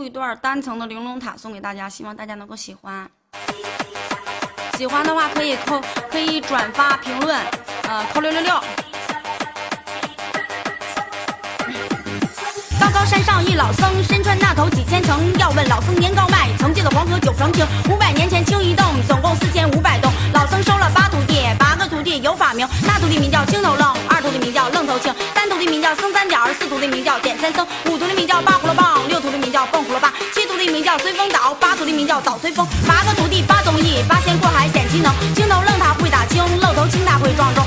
录一段单层的玲珑塔送给大家，希望大家能够喜欢。喜欢的话可以扣，可以转发评论，呃，扣六六六。高高山上一老僧，身穿那头几千层。要问老僧年高迈，曾记得黄河九成清。五百年前清一洞，总共四千五百洞。老僧收了八徒弟，八个徒弟有法名。大徒弟名叫青头愣，二徒弟名叫愣头青，三徒弟名叫僧三点，四徒弟名叫点三僧，五叫随风倒，八徒弟名叫倒随风。八个徒弟八宗艺，八仙过海显奇能。青头愣他会打青，愣头青他会撞钟，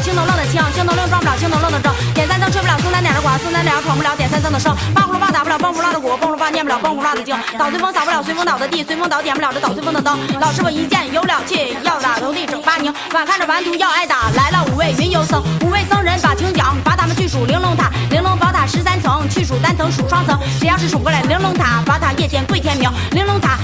青头愣的青，青头愣撞不了青头愣的正。点三僧吹不了僧三点的管，僧三点闯不了点三僧的声。八葫芦棒打不了棒葫芦的鼓，蹦葫芦棒念不了棒葫芦的经。倒随风扫不了随风倒的地，随风倒点不了这倒随风的灯。老师傅一见有了气，要打徒弟整八宁。眼看着顽徒要挨打，来了五位云游僧，五位僧人把情讲，罚他们去数玲珑塔。玲珑宝塔十三层，去数单层数双层。谁要是数过来玲珑塔，罚他夜间跪天明。玲珑塔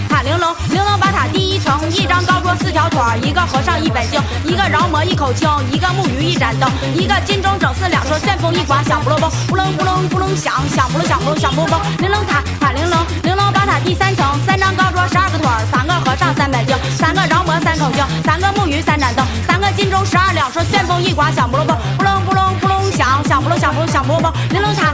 玲珑，宝塔第一层，一张高桌四条腿儿，一个和尚一本经，一个饶魔一口清，一个木鱼一盏灯，一个金钟整四两说旋风一刮响不隆嘣，不楞不楞不楞响，响不隆响不隆响不嘣。玲珑塔塔玲珑，玲珑宝塔第三层，三张高桌十二个腿儿，三个和尚三本经，三个饶魔三口经，三个木鱼三盏灯，三个金钟十二两说旋风一刮响不隆嘣，不楞不楞不楞响，响不隆响不隆响不嘣。玲珑塔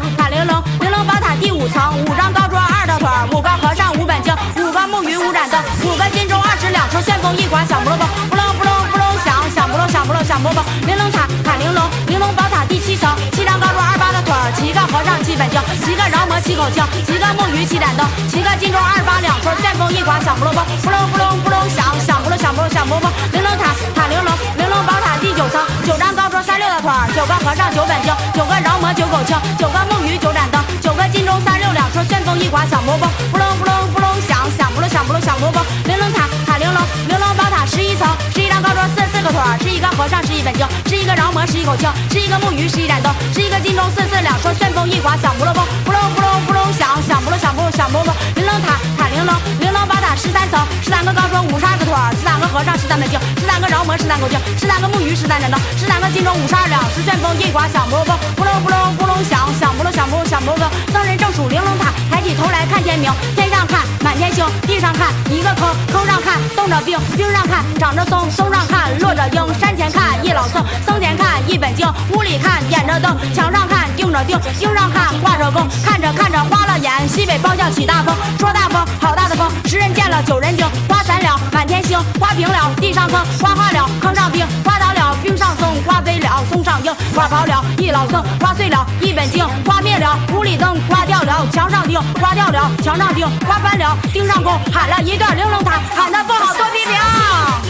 旋风一刮响不隆嘣，不隆不隆不隆响，响不隆响不隆响不嘣。玲珑塔塔玲珑，玲珑宝塔第七层，七张高桌二八的腿儿，七个和尚七本经，七个饶魔七口磬，七个木鱼七盏灯，七个金钟二八两说旋风一刮响不隆嘣，不隆不隆不隆响，响不隆响不隆响不嘣。玲珑塔塔玲珑，玲珑宝塔第九层，九张高桌三六的腿儿，九个和尚九本经，九个饶魔九口磬，九个木鱼九盏灯，九个金钟三六两说旋风一刮响不嘣，玲珑，宝塔十一层，十一张高桌四四个腿儿，是一个和尚十一本经，是一个饶魔十一口磬，是一个木鱼十一盏灯，是一个金钟四四两说旋风一刮响不隆嘣，不楞不楞不楞响，响不隆响不隆响不嘣。玲珑塔塔玲珑，玲珑宝塔十三层，十三个高桌五十二个腿儿，十三个和尚十三本经，十三个饶魔十三口经，十三个木鱼十三盏灯，十三个金钟五十二两，是旋风一刮响不隆嘣，不楞不楞不楞响，响不隆响不隆响不嘣。僧人正数玲珑塔，抬起头来看天明，天满天星，地上看一个坑，坑上看冻着冰，冰上看长着松，松上看落着鹰，山前看一老僧，僧前看一本经，屋里看点着灯，墙上看钉着钉，钉上看挂着弓，看着看着花了眼，西北方向起大风，说大风好大的风，十人见了九人惊，花散了满天星，花平了地上坑，花化了坑上冰，花的上松，花飞了松上鹰，花跑了一老僧，花碎了一本经，花灭了屋里灯，花掉了墙上钉，花掉了墙上钉，花翻了钉上弓，喊了一个玲珑塔，喊的不好多批评。